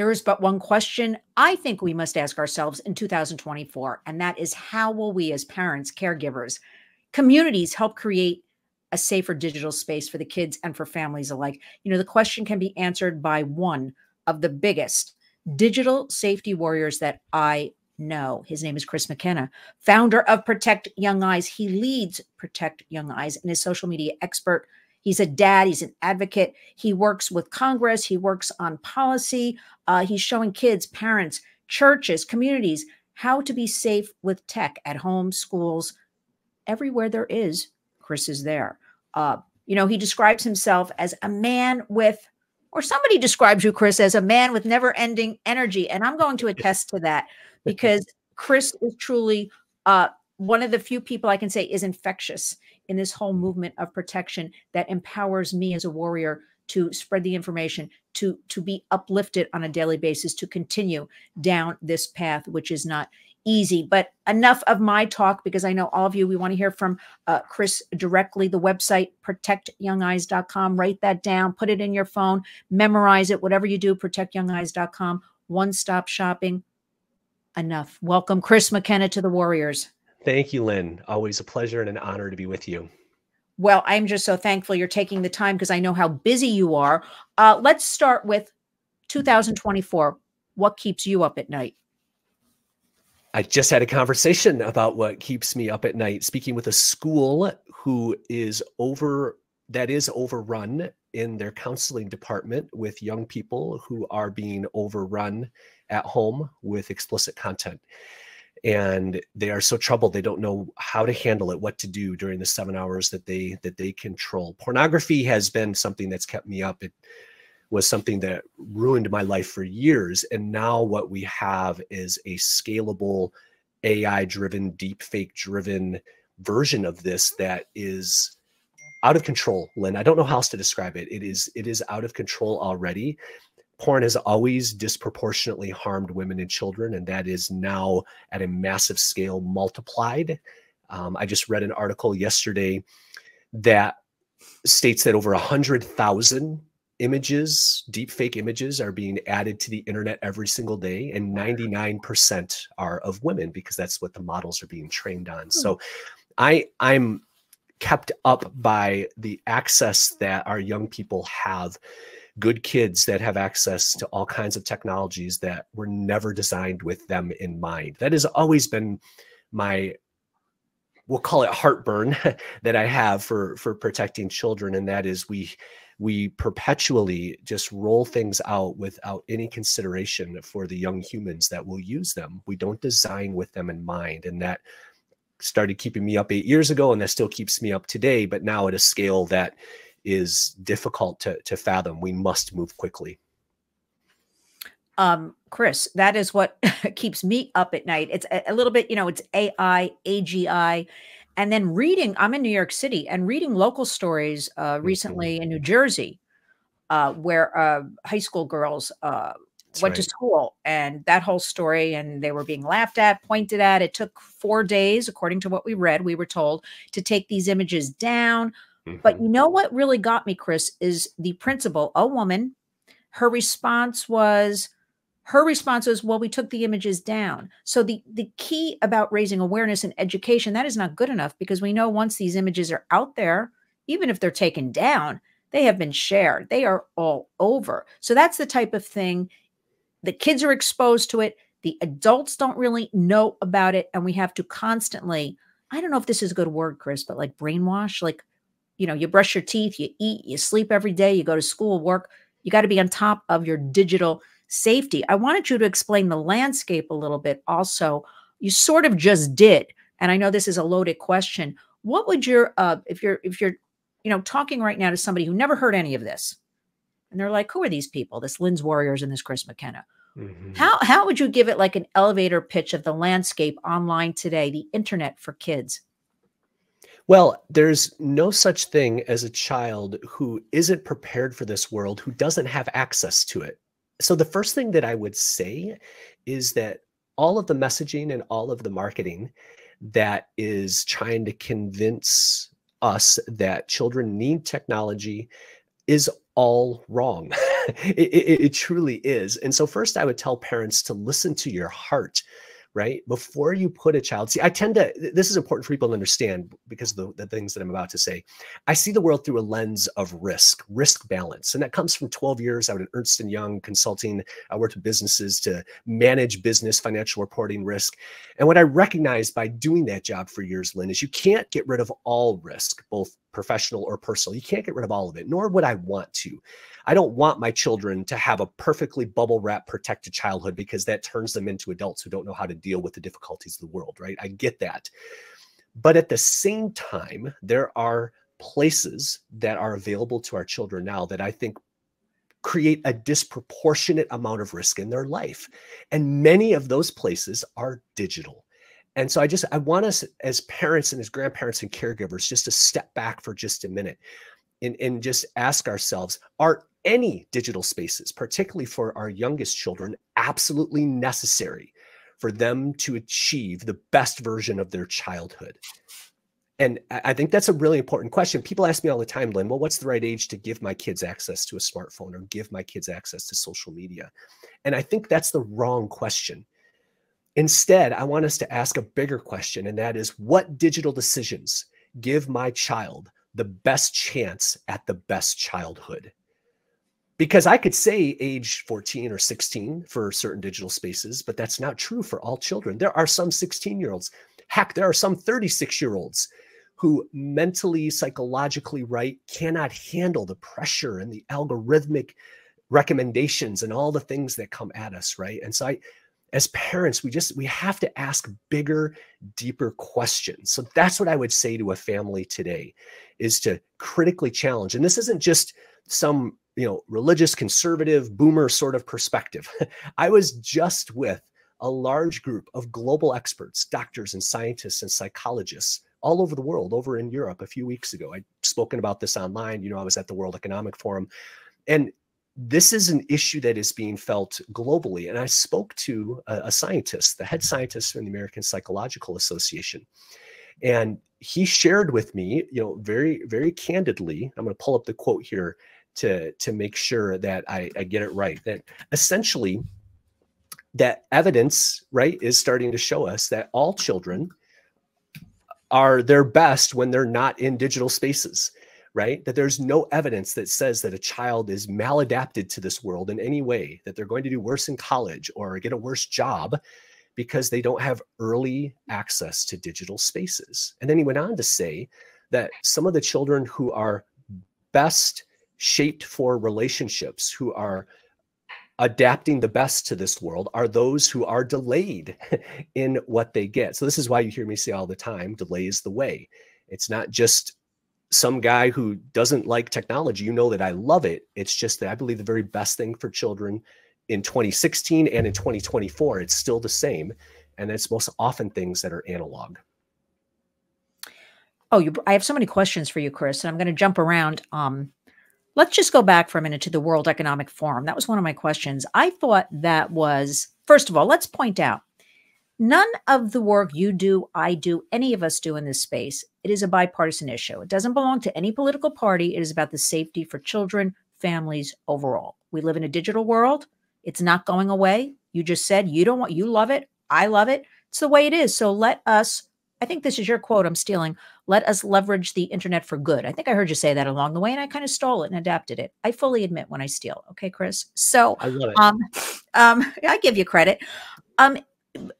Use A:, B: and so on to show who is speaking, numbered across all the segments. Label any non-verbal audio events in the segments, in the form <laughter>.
A: There is but one question I think we must ask ourselves in 2024, and that is how will we, as parents, caregivers, communities, help create a safer digital space for the kids and for families alike? You know, the question can be answered by one of the biggest digital safety warriors that I know. His name is Chris McKenna, founder of Protect Young Eyes. He leads Protect Young Eyes and is social media expert. He's a dad, he's an advocate. He works with Congress, he works on policy. Uh, he's showing kids, parents, churches, communities how to be safe with tech at home, schools, everywhere there is. Chris is there. Uh, you know, he describes himself as a man with or somebody describes you, Chris, as a man with never ending energy. And I'm going to attest to that because Chris is truly uh, one of the few people I can say is infectious in this whole movement of protection that empowers me as a warrior to spread the information, to to be uplifted on a daily basis, to continue down this path, which is not easy. But enough of my talk because I know all of you, we want to hear from uh, Chris directly. The website, protectyoungeyes.com. Write that down, put it in your phone, memorize it, whatever you do, protectyoungeyes.com. One stop shopping. Enough. Welcome, Chris McKenna, to the Warriors.
B: Thank you, Lynn. Always a pleasure and an honor to be with you.
A: Well, I'm just so thankful you're taking the time because I know how busy you are. Uh, let's start with 2024. What keeps you up at night?
B: I just had a conversation about what keeps me up at night, speaking with a school who is over that is overrun in their counseling department with young people who are being overrun at home with explicit content. And they are so troubled they don't know how to handle it, what to do during the seven hours that they that they control. Pornography has been something that's kept me up. It was something that ruined my life for years. And now what we have is a scalable, AI driven, deep fake driven version of this that is out of control, Lynn. I don't know how else to describe it. It is it is out of control already. Porn has always disproportionately harmed women and children, and that is now at a massive scale multiplied. Um, I just read an article yesterday that states that over a hundred thousand images, deep fake images are being added to the internet every single day, and 99% are of women because that's what the models are being trained on. Hmm. So I I'm kept up by the access that our young people have good kids that have access to all kinds of technologies that were never designed with them in mind. That has always been my we'll call it heartburn <laughs> that I have for for protecting children and that is we we perpetually just roll things out without any consideration for the young humans that will use them. We don't design with them in mind. And that started keeping me up eight years ago, and that still keeps me up today, but now at a scale that is difficult to, to fathom. We must move quickly.
A: Um, Chris, that is what <laughs> keeps me up at night. It's a, a little bit, you know, it's AI, AGI, and then reading i'm in new york city and reading local stories uh, mm-hmm. recently in new jersey uh, where uh, high school girls uh, went right. to school and that whole story and they were being laughed at pointed at it took four days according to what we read we were told to take these images down mm-hmm. but you know what really got me chris is the principal a woman her response was her response was well we took the images down. So the the key about raising awareness and education that is not good enough because we know once these images are out there even if they're taken down they have been shared. They are all over. So that's the type of thing the kids are exposed to it the adults don't really know about it and we have to constantly i don't know if this is a good word chris but like brainwash like you know you brush your teeth you eat you sleep every day you go to school work you got to be on top of your digital safety. I wanted you to explain the landscape a little bit also. You sort of just did. And I know this is a loaded question. What would your uh if you're if you're you know talking right now to somebody who never heard any of this and they're like, who are these people? This Lynn's Warriors and this Chris McKenna. Mm-hmm. How how would you give it like an elevator pitch of the landscape online today, the internet for kids?
B: Well, there's no such thing as a child who isn't prepared for this world, who doesn't have access to it so the first thing that I would say is that all of the messaging and all of the marketing that is trying to convince us that children need technology is all wrong. <laughs> it, it, it, truly is. And so, first, I would tell parents to listen to your heart right? Before you put a child, see, I tend to, this is important for people to understand because of the, the things that I'm about to say. I see the world through a lens of risk, risk balance. And that comes from 12 years out at Ernst & Young consulting. I worked with businesses to manage business financial reporting risk. And what I recognized by doing that job for years, Lynn, is you can't get rid of all risk, both professional or personal. You can't get rid of all of it, nor would I want to. I don't want my children to have a perfectly bubble wrap protected childhood because that turns them into adults who don't know how to deal with the difficulties of the world, right? I get that. But at the same time, there are places that are available to our children now that I think create a disproportionate amount of risk in their life. And many of those places are digital. And so I just I want us as parents and as grandparents and caregivers just to step back for just a minute and, and just ask ourselves, are any digital spaces, particularly for our youngest children, absolutely necessary for them to achieve the best version of their childhood? And I think that's a really important question. People ask me all the time, Lynn, well, what's the right age to give my kids access to a smartphone or give my kids access to social media? And I think that's the wrong question. Instead, I want us to ask a bigger question, and that is what digital decisions give my child the best chance at the best childhood? because I could say age 14 or 16 for certain digital spaces, but that's not true for all children. There are some 16 year olds. Heck, there are some 36 year olds who mentally, psychologically, right, cannot handle the pressure and the algorithmic recommendations and all the things that come at us, right? And so I, as parents, we just we have to ask bigger, deeper questions. So that's what I would say to a family today is to critically challenge. And this isn't just some you know, religious, conservative, boomer sort of perspective. <laughs> I was just with a large group of global experts, doctors and scientists and psychologists all over the world, over in Europe a few weeks ago. I'd spoken about this online. You know, I was at the World Economic Forum. And this is an issue that is being felt globally. And I spoke to a, a scientist, the head scientist from the American Psychological Association. And he shared with me, you know, very, very candidly, I'm going to pull up the quote here to to make sure that I, I get it right. That essentially that evidence, right, is starting to show us that all children are their best when they're not in digital spaces, right? That there's no evidence that says that a child is maladapted to this world in any way, that they're going to do worse in college or get a worse job because they don't have early access to digital spaces. And then he went on to say that some of the children who are best shaped for relationships, who are adapting the best to this world, are those who are delayed <laughs> in what they get. So, this is why you hear me say all the time delay is the way. It's not just some guy who doesn't like technology. You know that I love it. It's just that I believe the very best thing for children in 2016 and in 2024, it's still the same. And it's most often things that are analog.
A: Oh, you, I have so many questions for you, Chris, and I'm going to jump around. Um, Let's just go back for a minute to the World Economic Forum. That was one of my questions. I thought that was, first of all, let's point out none of the work you do, I do, any of us do in this space, it is a bipartisan issue. It doesn't belong to any political party. It is about the safety for children, families overall. We live in a digital world. It's not going away. You just said you don't want, you love it. I love it. It's the way it is. So let us I think this is your quote I'm stealing. Let us leverage the internet for good. I think I heard you say that along the way, and I kind of stole it and adapted it. I fully admit when I steal. Okay, Chris. So I love it. Um, um, <laughs> I give you credit. Um,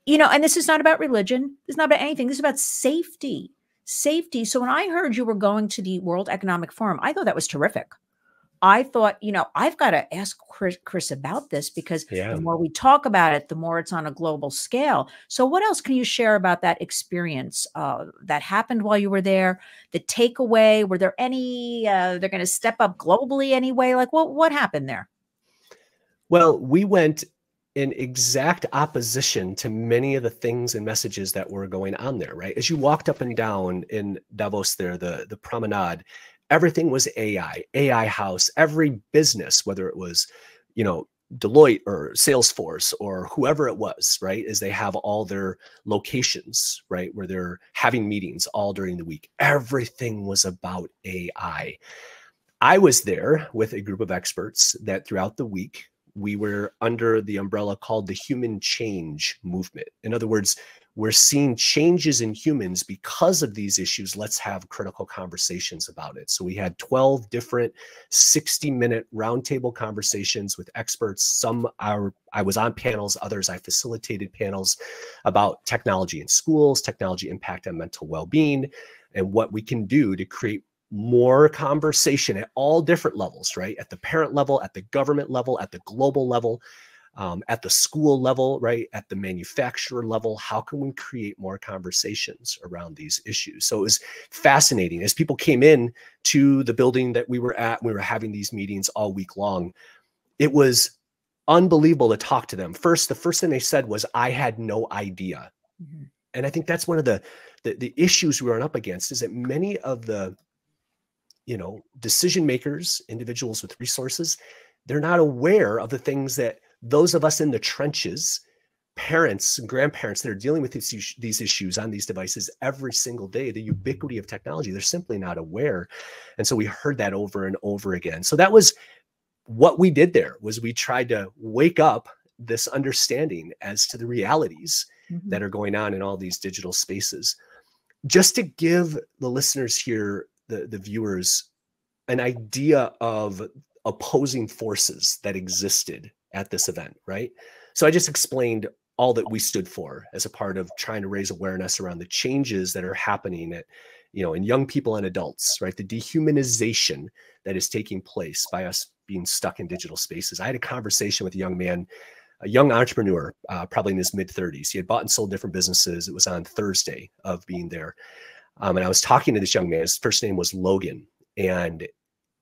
A: you know, and this is not about religion. This is not about anything. This is about safety. Safety. So when I heard you were going to the World Economic Forum, I thought that was terrific. I thought, you know, I've got to ask Chris, Chris about this because yeah. the more we talk about it, the more it's on a global scale. So, what else can you share about that experience uh, that happened while you were there? The takeaway? Were there any? Uh, they're going to step up globally anyway. Like, what what happened there?
B: Well, we went in exact opposition to many of the things and messages that were going on there. Right, as you walked up and down in Davos, there the the promenade everything was AI, AI house, every business, whether it was, you know, Deloitte or Salesforce or whoever it was, right? Is they have all their locations, right? Where they're having meetings all during the week. Everything was about AI. I was there with a group of experts that throughout the week we were under the umbrella called the human change movement. In other words, we're seeing changes in humans because of these issues. Let's have critical conversations about it. So we had 12 different 60 minute roundtable conversations with experts. Some are, I was on panels, others I facilitated panels about technology in schools, technology impact on mental well being, and what we can do to create more conversation at all different levels, right? At the parent level, at the government level, at the global level, um, at the school level, right? At the manufacturer level, how can we create more conversations around these issues? So it was fascinating as people came in to the building that we were at. We were having these meetings all week long. It was unbelievable to talk to them. First, the first thing they said was, "I had no idea," mm-hmm. and I think that's one of the, the the issues we run up against is that many of the you know decision makers individuals with resources they're not aware of the things that those of us in the trenches parents and grandparents that are dealing with these, these issues on these devices every single day the ubiquity of technology they're simply not aware. And so we heard that over and over again. So that was what we did there was we tried to wake up this understanding as to the realities mm-hmm. that are going on in all these digital spaces. Just to give the listeners here the, the viewers an idea of opposing forces that existed at this event, right? So I just explained all that we stood for as a part of trying to raise awareness around the changes that are happening at, you know, in young people and adults, right? The dehumanization that is taking place by us being stuck in digital spaces. I had a conversation with a young man, a young entrepreneur, uh, probably in his mid 30s. He had bought and sold different businesses. It was on Thursday of being there. Um, and I was talking to this young man. His first name was Logan. And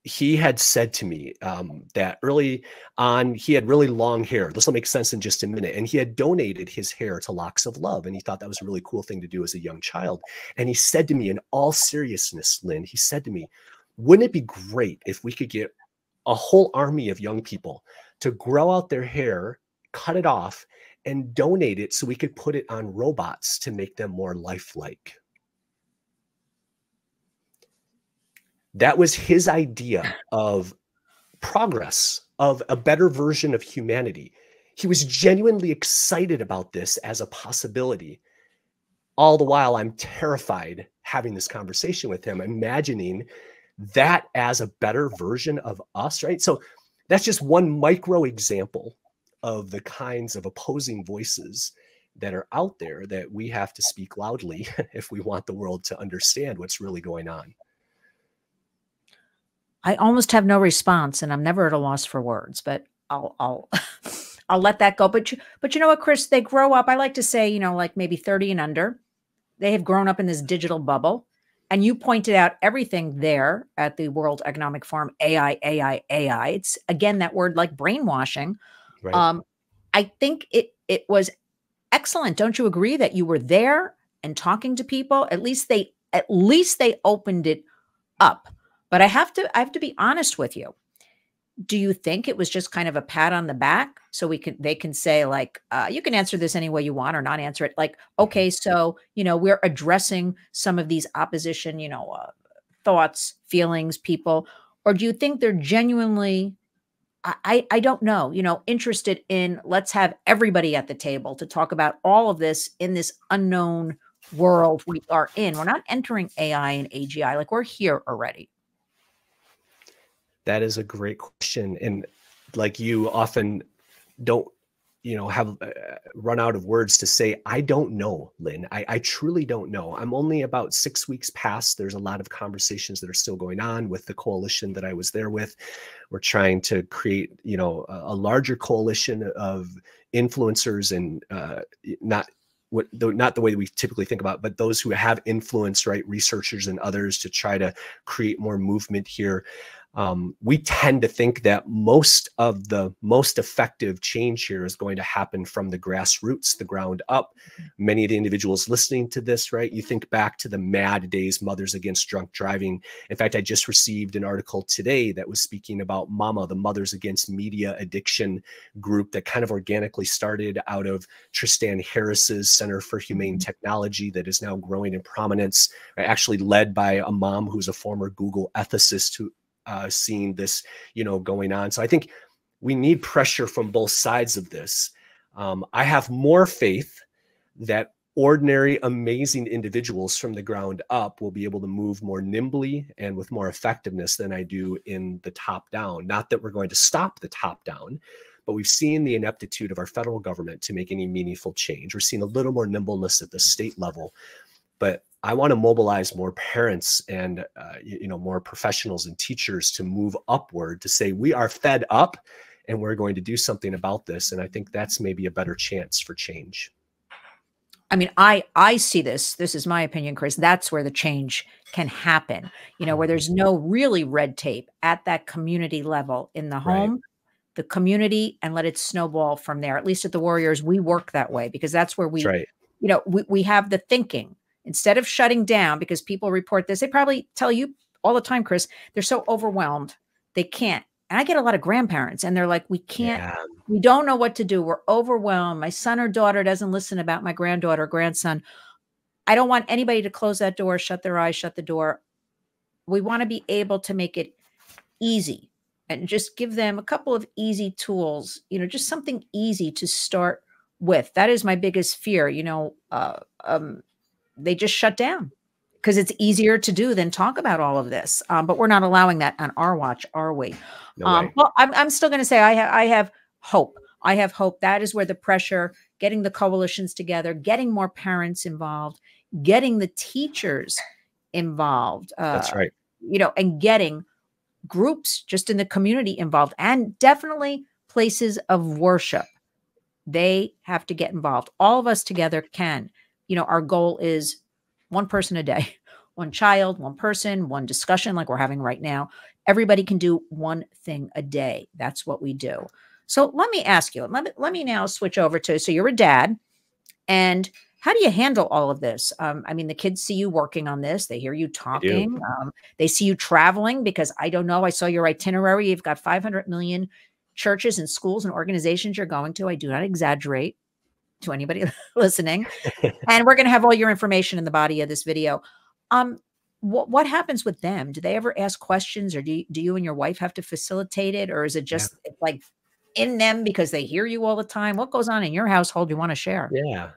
B: he had said to me um, that early on he had really long hair. This will make sense in just a minute. And he had donated his hair to Locks of Love, and he thought that was a really cool thing to do as a young child. And he said to me, in all seriousness, Lynn, he said to me, "Wouldn't it be great if we could get a whole army of young people to grow out their hair, cut it off, and donate it so we could put it on robots to make them more lifelike?" That was his idea of progress, of a better version of humanity. He was genuinely excited about this as a possibility. All the while, I'm terrified having this conversation with him, imagining that as a better version of us, right? So that's just one micro example of the kinds of opposing voices that are out there that we have to speak loudly <laughs> if we want the world to understand what's really going on.
A: I almost have no response, and I'm never at a loss for words. But I'll I'll <laughs> I'll let that go. But you, but you know what, Chris? They grow up. I like to say, you know, like maybe 30 and under. They have grown up in this digital bubble. And you pointed out everything there at the World Economic Forum AI, AI, AI. It's again that word like brainwashing. Right. Um, I think it it was excellent. Don't you agree that you were there and talking to people? At least they at least they opened it up. But I have to I have to be honest with you. Do you think it was just kind of a pat on the back so we can they can say like uh, you can answer this any way you want or not answer it like mm-hmm. okay so you know we're addressing some of these opposition you know uh, thoughts feelings people or do you think they're genuinely I, I don't know, you know, interested in let's have everybody at the table to talk about all of this in this unknown world we are in. We're not entering AI and AGI, like we're here already.
B: That is a great question. And like you often don't, you know, have uh, run out of words to say, I don't know, Lynn. I, I truly don't know. I'm only about six weeks past. There's a lot of conversations that are still going on with the coalition that I was there with. We're trying to create, you know, a, a larger coalition of influencers and uh, not what not the way we typically think about, but those who have influence, right, researchers and others to try to create more movement here um, we tend to think that most of the most effective change here is going to happen from the grassroots, the ground up. Mm-hmm. Many of the individuals listening to this, right? You think back to the MADD days, Mothers Against Drunk Driving. In fact, I just received an article today that was speaking about MAMA, the Mothers Against Media Addiction group that kind of organically started out of Tristan Harris's Center for Humane mm-hmm. Technology that is now growing in prominence, right? actually led by a mom who's a former Google ethicist who uh, seeing this, you know, going on. So I think we need pressure from both sides of this. Um, I have more faith that ordinary, amazing individuals from the ground up will be able to move more nimbly and with more effectiveness than I do in the top down. Not that we're going to stop the top down, but we've seen the ineptitude of our federal government to make any meaningful change. We're seeing a little more nimbleness at the state level, but I want to mobilize more parents and uh, you know more professionals and teachers to move upward to say we are fed up and we're going to do something about this. And I think that's maybe a better chance for change.
A: I mean, I I see this. This is my opinion, Chris. That's where the change can happen. You know, where there's no really red tape at that community level in the home, right. the community, and let it snowball from there. At least at the Warriors, we work that way because that's where we, right. you know, we, we have the thinking instead of shutting down because people report this. They probably tell you all the time, Chris. They're so overwhelmed they can't and I get a lot of grandparents and they're like, we can't, yeah. we don't know what to do. We're overwhelmed. My son or daughter doesn't listen about my granddaughter or grandson. I don't want anybody to close that door, shut their eyes, shut the door. We want to be able to make it easy and just give them a couple of easy tools, you know, just something easy to start with. That is my biggest fear. You know, uh, um, they just shut down because it's easier to do than talk about all of this. Um, but we're not allowing that on our watch, are we? No um, well, I'm, I'm still going to say I, ha- I have hope. I have hope. That is where the pressure, getting the coalitions together, getting more parents involved, getting the teachers involved.
B: Uh, That's right.
A: You know, and getting groups just in the community involved, and definitely places of worship. They have to get involved. All of us together can. You know, our goal is one person a day, <laughs> one child, one person, one discussion like we're having right now. Everybody can do one thing a day. That's what we do. So let me ask you, let me, let me now switch over to so you're a dad, and how do you handle all of this? Um, I mean, the kids see you working on this, they hear you talking, they, um, they see you traveling because I don't know. I saw your itinerary. You've got 500 million churches and schools and organizations you're going to. I do not exaggerate to anybody <laughs> listening. and we're going to have all your information in the body of this video. Um, what what happens with them? Do they ever ask questions, or do you, do you and your wife have to facilitate it, or is it just yeah. like in them because they hear you all the time? What goes on in your household? You want to share?
B: Yeah,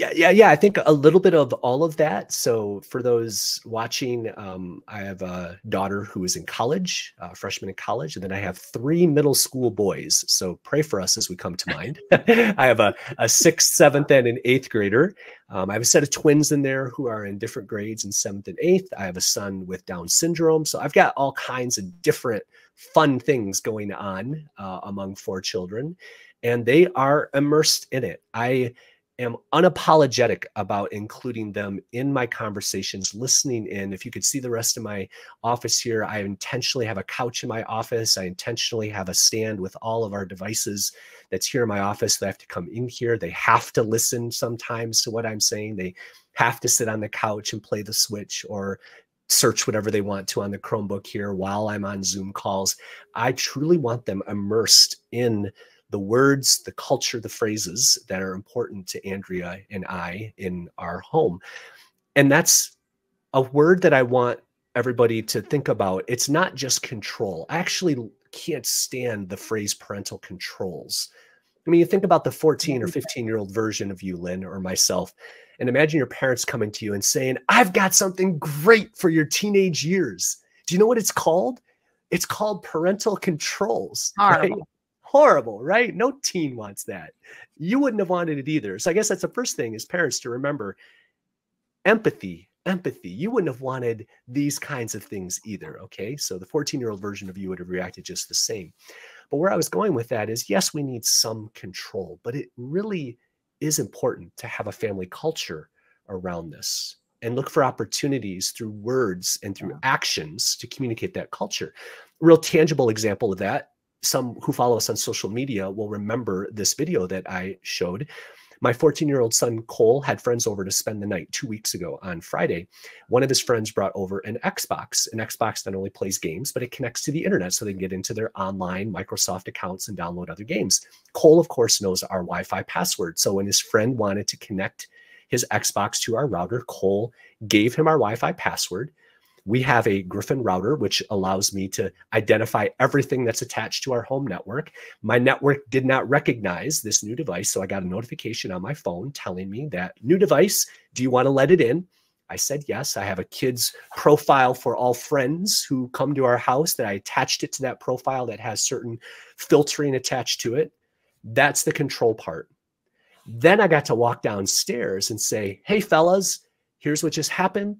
B: yeah, yeah, yeah. I think a little bit of all of that. So for those watching, um, I have a daughter who is in college, a freshman in college, and then I have three middle school boys. So pray for us as we come to mind. <laughs> I have a, a sixth, seventh, and an eighth grader. Um, I have a set of twins in there who are in different grades in seventh and eighth. I have a son with Down syndrome. So I've got all kinds of different fun things going on uh, among four children, and they are immersed in it. I am unapologetic about including them in my conversations, listening in. If you could see the rest of my office here, I intentionally have a couch in my office. I intentionally have a stand with all of our devices that's here in my office. They have to come in here. They have to listen sometimes to what I'm saying. They have to sit on the couch and play the switch or search whatever they want to on the Chromebook here while I'm on Zoom calls. I truly want them immersed in the words, the culture, the phrases that are important to Andrea and I in our home. And that's a word that I want everybody to think about. It's not just control. I actually can't stand the phrase parental controls. I mean, you think about the 14 or mm-hmm. 15 year old version of you, Lynn, or myself, and imagine your parents coming to you and saying, I've got something great for your teenage years. Do you know what it's called? It's called parental controls. Right? Horrible, right? No teen wants that. You wouldn't have wanted it either. So I guess that's the first thing as parents to remember empathy, empathy. You wouldn't have wanted these kinds of things either. Okay. So the 14 year old version of you would have reacted just the same. But where I was going with that is yes, we need some control, but it really is important to have a family culture around this and look for opportunities through words and through actions to communicate that culture. A real tangible example of that some who follow us on social media will remember this video that I showed. My 14 year old son, Cole, had friends over to spend the night two weeks ago on Friday. One of his friends brought over an Xbox. An Xbox not only plays games, but it connects to the internet so they can get into their online Microsoft accounts and download other games. Cole, of course, knows our Wi Fi password. So when his friend wanted to connect his Xbox to our router, Cole gave him our Wi Fi password we have a Gryphon router, which allows me to identify everything that's attached to our home network. My network did not recognize this new device. So I got a notification on my phone telling me that new device, do you want to let it in? I said yes. I have a kid's profile for all friends who come to our house that I attached it to that profile that has certain filtering attached to it. That's the control part. Then I got to walk downstairs and say, hey, fellas, here's what just happened.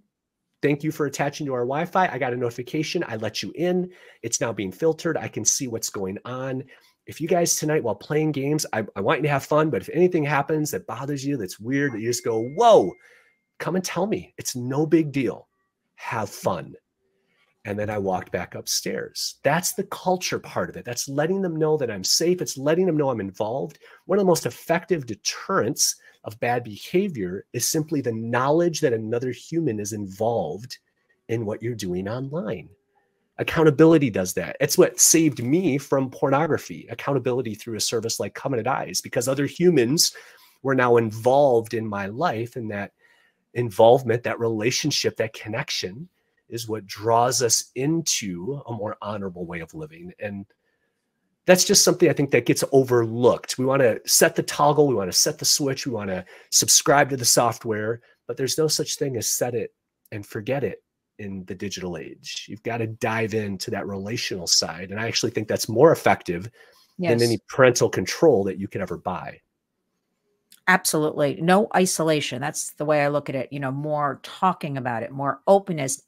B: Thank you for attaching to our Wi Fi. I got a notification. I let you in. It's now being filtered. I can see what's going on. If you guys tonight, while playing games, I, I want you to have fun, but if anything happens that bothers you, that's weird, that you just go, whoa, come and tell me. It's no big deal. Have fun. And then I walked back upstairs. That's the culture part of it. That's letting them know that I'm safe. It's letting them know I'm involved. One of the most effective deterrents of bad behavior is simply the knowledge that another human is involved in what you're doing online. Accountability does that. It's what saved me from pornography, accountability through a service like Covenant Eyes, because other humans were now involved in my life and that involvement, that relationship, that connection is what draws us into a more honorable way of living. And that's just something I think that gets overlooked. We want to set the toggle, we want to set the switch, we want to subscribe to the software, but there's no such thing as set it and forget it in the digital age. You've got to dive into that relational side. And I actually think that's more effective yes. than any parental control that you could ever buy.
A: Absolutely. No isolation. That's the way I look at it. You know, more talking about it, more openness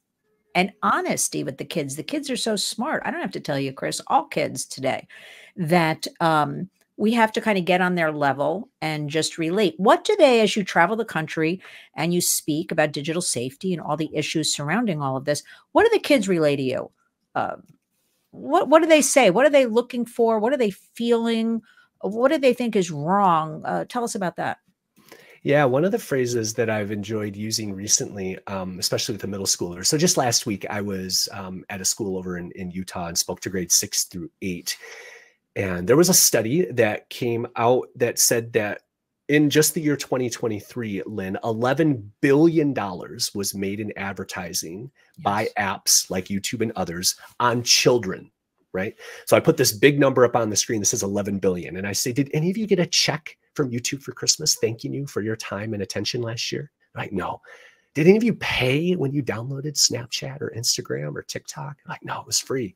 A: and honesty with the kids. The kids are so smart. I don't have to tell you, Chris, all kids today, that um, we have to kind of get on their level and just relate. What do they, as you travel the country and you speak about digital safety and all the issues surrounding all of this, what do the kids relay to you? Uh, what what do they say? What are they looking for? What are they feeling? What do they think is wrong? Uh, tell us about that.
B: Yeah, one of the phrases that I've enjoyed using recently, um, especially with the middle schoolers. So just last week, I was um, at a school over in, in Utah and spoke to grades six through eight. And there was a study that came out that said that in just the year 2023, Lynn, $11 billion was made in advertising yes. by apps like YouTube and others on children right? So I put this big number up on the screen that says 11 billion. And I say, did any of you get a check from YouTube for Christmas thanking you for your time and attention last year? Like, no. Did any of you pay when you downloaded Snapchat or Instagram or TikTok? Like, no, it was free.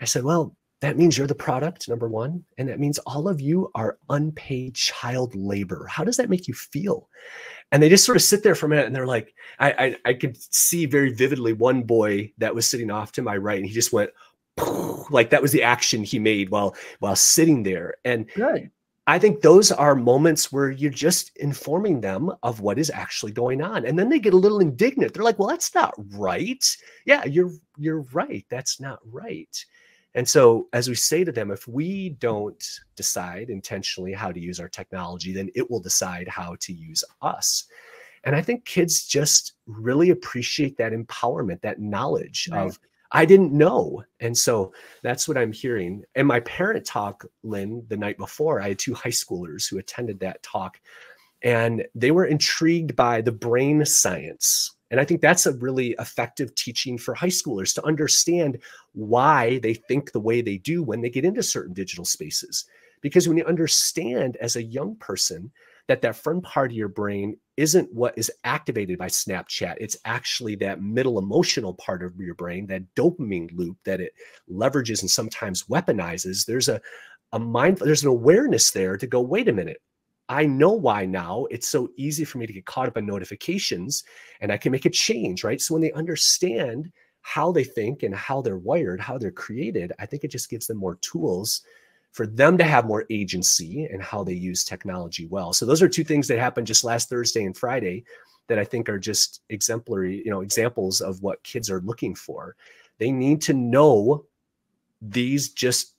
B: I said, well, that means you're the product, number one. And that means all of you are unpaid child labor. How does that make you feel? And they just sort of sit there for a minute and they're like, I, I, I could see very vividly one boy that was sitting off to my right and he just went, <laughs> like that was the action he made while while sitting there and
A: good
B: I think those are moments where you're just informing them of what is actually going on. And then they get a little indignant. They're like, well, that's not right. Yeah, you're you're right. That's not right. And so as we say to them, if we don't decide intentionally how to use our technology, then it will decide how to use us. And I think kids just really appreciate that empowerment, that knowledge right. of I didn't know. And so that's what I'm hearing. And my parent talk, Lynn, the night before, I had two high schoolers who attended that talk and they were intrigued by the brain science. And I think that's a really effective teaching for high schoolers to understand why they think the way they do when they get into certain digital spaces. Because when you understand as a young person that that front part of your brain isn't what is activated by Snapchat. It's actually that middle emotional part of your brain, that dopamine loop that it leverages and sometimes weaponizes. There's a, a mind, there's an awareness there to go, wait a minute. I know why now. It's so easy for me to get caught up in notifications and I can make a change, right? So when they understand how they think and how they're wired, how they're created, I think it just gives them more tools for them to have more agency and how they use technology well. So those are two things that happened just last Thursday and Friday that I think are just exemplary, you know, examples of what kids are looking for. They need to know these just,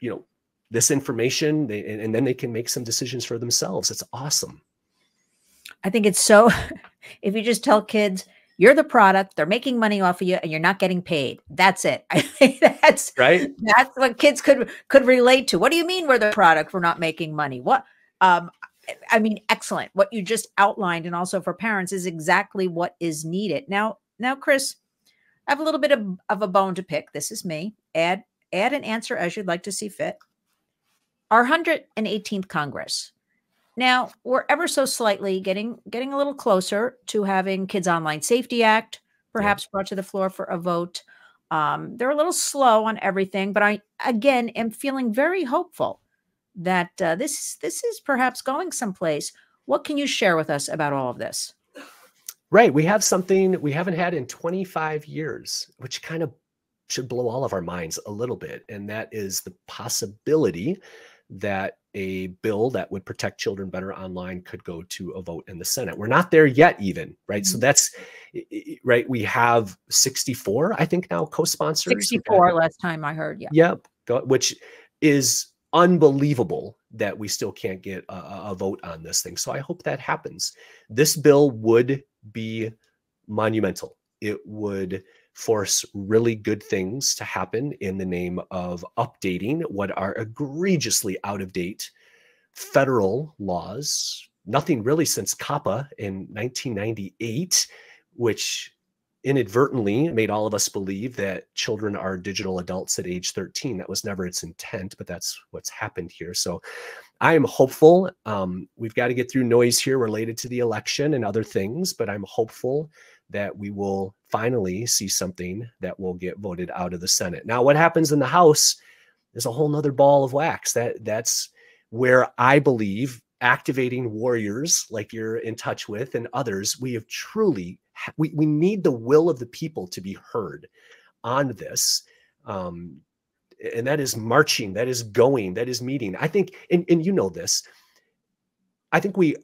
B: you know, this information they, and, and then they can make some decisions for themselves. It's awesome.
A: I think it's so <laughs> if you just tell kids, you're the product. They're making money off of you, and you're not getting paid. That's it. <laughs> I think that's
B: right.
A: That's what kids could could relate to. What do you mean we're the product? We're not making money. What? Um, I mean, excellent. What you just outlined, and also for parents, is exactly what is needed. Now, now, Chris, I have a little bit of, of a bone to pick. This is me. Add add an answer as you'd like to see fit. Our 118th Congress. Now, we're ever so slightly getting getting a little closer to having Kids Online Safety Act perhaps yeah. brought to the floor for a vote. Um, they're a little slow on everything, but I again am feeling very hopeful that uh, this this is perhaps going someplace. What can you share with us about all of this?
B: Right, we have something we haven't had in 25 years, which kind of should blow all of our minds a little bit, and that is the possibility that a bill that would protect children better online could go to a vote in the Senate. We're not there yet, even right. Mm-hmm. So that's right. We have 64, I think, now co-sponsors.
A: 64 last time I heard. Yeah.
B: Yep. Which is unbelievable that we still can't get a, a vote on this thing. So I hope that happens. This bill would be monumental. It would force really good things to happen in the name of updating what are egregiously out of date federal laws. Nothing really since COPPA in 1998, which inadvertently made all of us believe that children are digital adults at age 13. That was never its intent, but that's what's happened here. So I am hopeful. Um, we've got to get through noise here related to the election and other things, but I'm hopeful that we will finally see something that will get voted out of the Senate. Now, what happens in the House is a whole nother ball of wax. That that's where I believe activating warriors like you're in touch with and others, we have truly we, we need the will of the people to be heard on this. Um, and that is marching, that is going, that is meeting. I think, and, and you know this, I think we,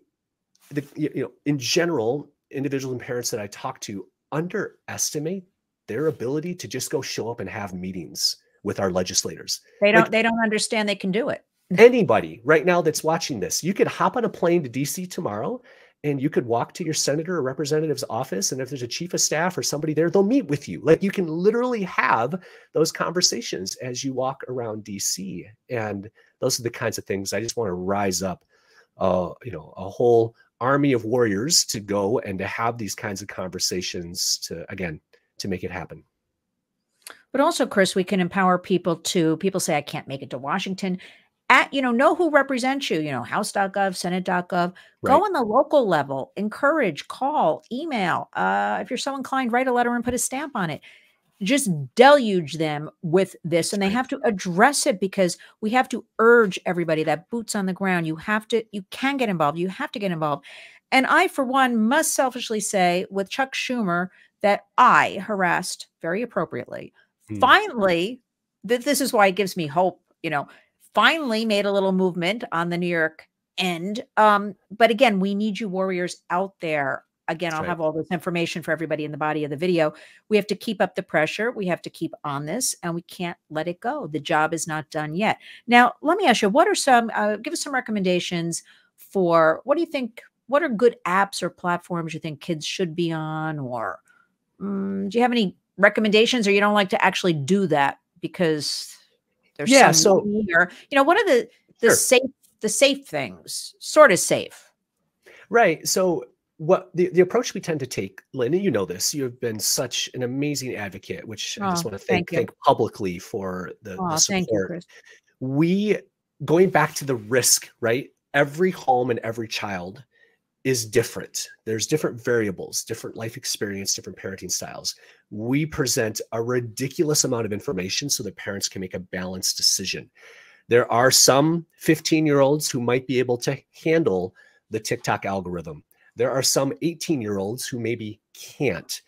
B: the, you know, in general, individuals and parents that I talk to underestimate their ability to just go show up and have meetings with our legislators.
A: They don't like, they don't understand they can do it. <laughs>
B: anybody right now that's watching this, you could hop on a plane to DC tomorrow and you could walk to your senator or representative's office and if there's a chief of staff or somebody there they'll meet with you like you can literally have those conversations as you walk around dc and those are the kinds of things i just want to rise up uh, you know a whole army of warriors to go and to have these kinds of conversations to again to make it happen.
A: But also chris we can empower people to people say i can't make it to washington. At you know know who represents you you know house.gov senate.gov right. go on the local level encourage call email uh, if you're so inclined write a letter and put a stamp on it just deluge them with this and they have to address it because we have to urge everybody that boots on the ground you have to you can get involved you have to get involved. And i for one must selfishly say with chuck schumer that i harassed very appropriately. Hmm. finally that this is why it gives me hope you know finally made a little movement on the new york end. Um but again we need you warriors out there again, I'll right. have all this information for everybody in the body of the video. We have to keep up the pressure. We have to keep on this and we can't let it go. The job is not done yet. Now, let me ask you, what are some, uh, give us some recommendations for what do you think, what are good apps or platforms you think kids should be on? Or um, do you have any recommendations or you don't like to actually do that because there's yeah, so, here, you know, what are the, the sure. safe, the safe things, sort of safe?
B: Right. So what the, the approach we tend to take, Lynn, you know this, you have been such an amazing advocate, which oh, I just want to thank, thank, thank publicly for the, oh, the support. You, we going back to the risk, right? Every home and every child is different. There's different variables, different life experience, different parenting styles. We present a ridiculous amount of information so that parents can make a balanced decision. There are some 15 year olds who might be able to handle the TikTok algorithm there are some 18 year olds who maybe can't.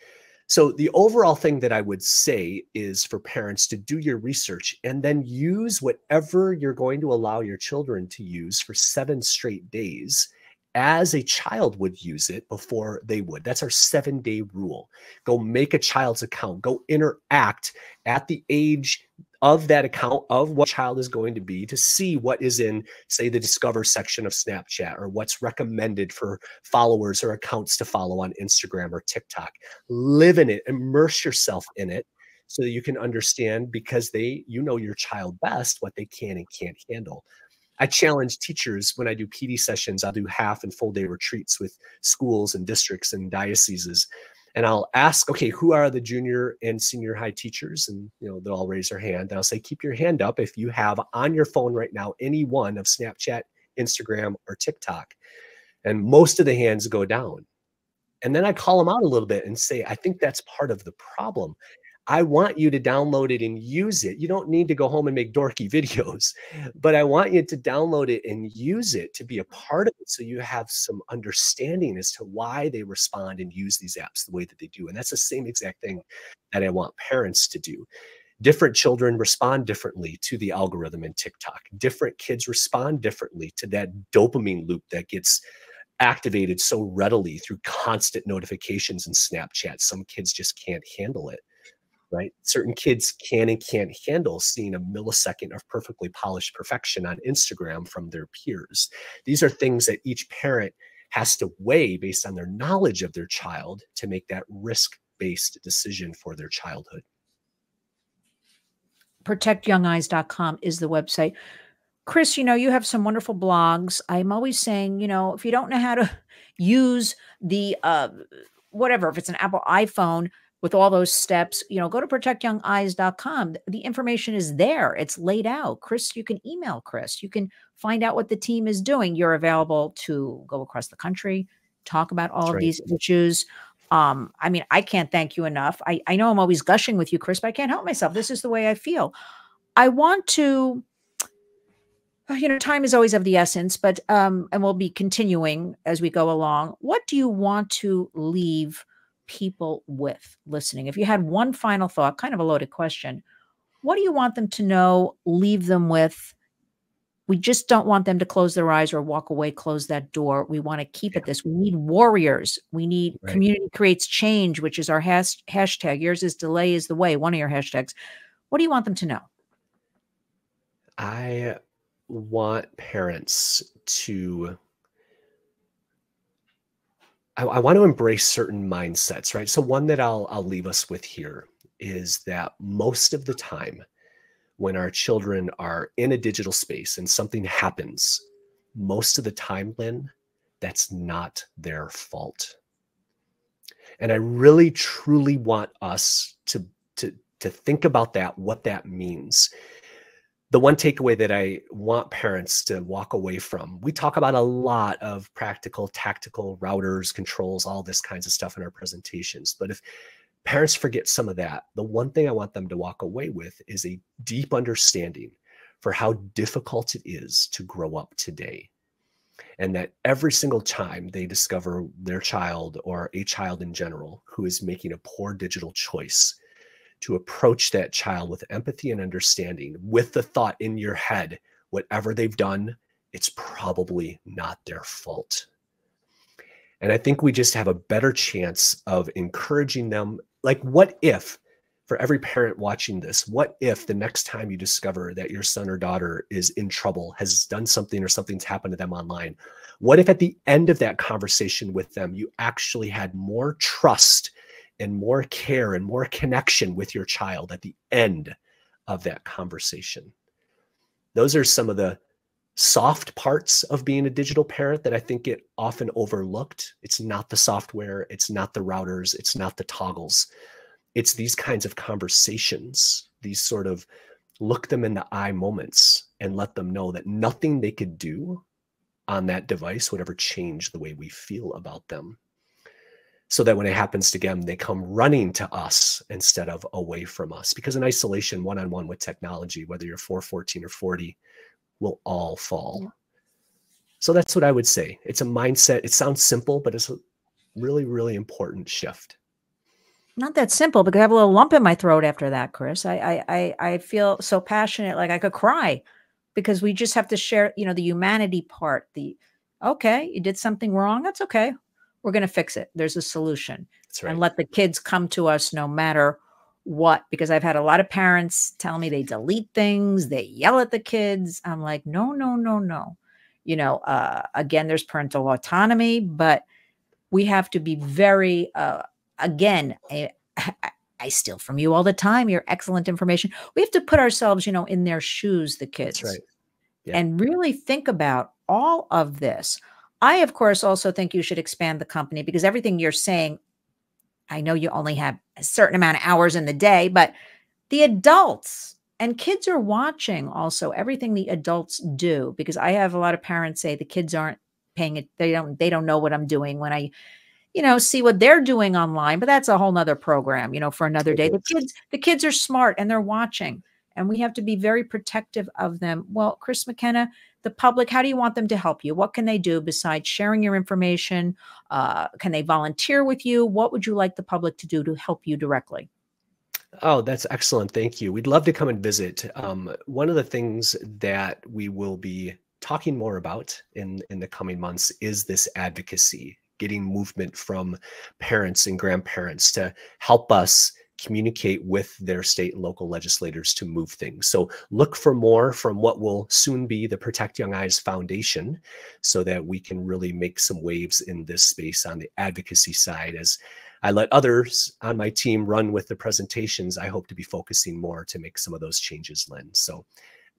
B: So, the overall thing that I would say is for parents to do your research and then use whatever you're going to allow your children to use for seven straight days as a child would use it before they would. That's our seven day rule. Go make a child's account, go interact at the age of that account of what child is going to be to see what is in say the discover section of snapchat or what's recommended for followers or accounts to follow on instagram or tiktok live in it immerse yourself in it so that you can understand because they you know your child best what they can and can't handle I challenge teachers when I do PD sessions. I'll do half and full day retreats with schools and districts and dioceses and I'll ask, okay, who are the junior and senior high teachers? And you know, they'll all raise their hand. And I'll say, keep your hand up if you have on your phone right now any one of Snapchat, Instagram, or TikTok. And most of the hands go down. And then I call them out a little bit and say, I think that's part of the problem. I want you to download it and use it. You don't need to go home and make dorky <laughs> videos, but I want you to download it and use it to be a part of it so you have some understanding as to why they respond and use these apps the way that they do. And that's the same exact thing that I want parents to do. Different children respond differently to the algorithm in TikTok. Different kids respond differently to that dopamine loop that gets activated so readily through constant notifications and Snapchat. Some kids just can't handle it right? Certain kids can and can't handle seeing a millisecond of perfectly polished perfection on Instagram from their peers. These are things that each parent has to weigh based on their knowledge of their child to make that risk based decision for their childhood.
A: ProtectYoungEyes.com is the website. Chris, you know, you have some wonderful blogs. I'm always saying, you know, if you don't know how to <laughs> use the uh, whatever, if it's an Apple iPhone, with all those steps, you know, go to protectyoungeyes.com. The information is there. It's laid out. Chris, you can email Chris. You can find out what the team is doing. You're available to go across the country, talk about all That's of right. these issues. Um, I mean, I can't thank you enough. I, I know I'm always gushing with you, Chris, but I can't help myself. This is the way I feel. I want to, you know, time is always of the essence, but um, and we'll be continuing as we go along. What do you want to leave? People with listening? If you had one final thought, kind of a loaded question, what do you want them to know, leave them with? We just don't want them to close their eyes or walk away, close that door. We want to keep yeah. it this. We need warriors. We need right. community creates change, which is our has, hashtag. Yours is delay is the way, one of your hashtags. What do you want them to know?
B: I want parents to I, I want to embrace certain mindsets, right? So one that I'll I'll leave us with here is that most of the time when our children are in a digital space and something happens, most of the time, Lynn, that's not their fault. And I really truly want us to to to think about that, what that means the one takeaway that I want parents to walk away from, we talk about a lot of practical, tactical routers, controls, all this kinds of stuff in our presentations. But if parents forget some of that, the one thing I want them to walk away with is a deep understanding for how difficult it is to grow up today. And that every single time they discover their child or a child in general who is making a poor digital choice, to approach that child with empathy and understanding with the thought in your head whatever they've done, it's probably not their fault. And I think we just have a better chance of encouraging them. Like, what if, for every parent watching this, what if the next time you discover that your son or daughter is in trouble, has done something, or something's happened to them online? What if at the end of that conversation with them, you actually had more trust and more care and more connection with your child at the end of that conversation. Those are some of the soft parts of being a digital parent that I think get often overlooked. It's not the software, it's not the routers, it's not the toggles. It's these kinds of conversations, these sort of look them in the eye moments and let them know that nothing they could do on that device would ever change the way we feel about them so that when it happens to them, they come running to us instead of away from us. Because in isolation, one on one with technology, whether you're 4, 14, or 40, will all fall. So that's what I would say. It's a mindset. It sounds simple, but it's a really, really important shift.
A: Not that simple because I have a little lump in my throat after that, Chris. I I I feel so passionate, like I could cry because we just have to share, you know, the humanity part. The okay, you did something wrong. That's okay we're going to fix it. There's a solution. Right. And let the kids come to us no matter what. Because I've had a lot of parents tell me they delete things, they yell at the kids. I'm like, no, no, no, no. You know, uh, again, there's parental autonomy, but we have to be very, uh, again, I, I steal from you all the time. Your excellent information. We have to put ourselves, you know, in their shoes, the kids,
B: right.
A: yeah. and really think about all of this. I, of course, also think you should expand the company because everything you're saying I know you only have a certain amount of hours in the day, but the adults and kids are watching also everything the adults do because I have a lot of parents say the kids aren't paying it. They don't, they don't know what I'm doing when I, you know, see what they're doing online, but that's a whole nother program, you know, for another day. The kids, the kids are smart and they're watching and we have to be very protective of them. Well, Chris McKenna, the public, how do you want them to help you? What can they do besides sharing your information? Uh, can they volunteer with you? What would you like the public to do to help you directly?
B: Oh, that's excellent. Thank you. We'd love to come and visit. Um, one of the things that we will be talking more about in, in the coming months is this advocacy, getting movement from parents and grandparents to help us communicate with their state and local legislators to move things. So look for more from what will soon be the Protect Young Eyes Foundation so that we can really make some waves in this space on the advocacy side. As I let others on my team run with the presentations, I hope to be focusing more to make some of those changes, Lynn. So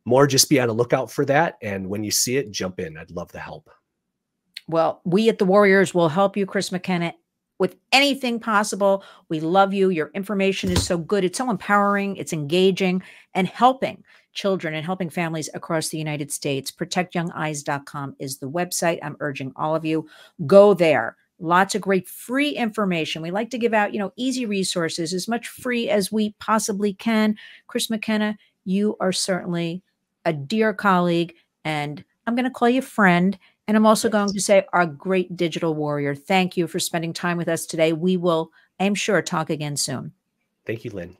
B: more just be on a lookout for that. And when you see it, jump in. I'd love the help.
A: Well, we at the Warriors will help you, Chris McKenna, with anything possible. We love you. Your information is so good. It's so empowering, it's engaging, and helping children and helping families across the United States. ProtectYoungEyes.com is the website. I'm urging all of you go there. Lots of great free information. We like to give out, you know, easy resources, as much free as we possibly can. Chris McKenna, you are certainly a dear colleague, and I'm going to call you friend. And I'm also going to say, our great digital warrior, thank you for spending time with us today. We will, I'm sure, talk again soon.
B: Thank you, Lynn.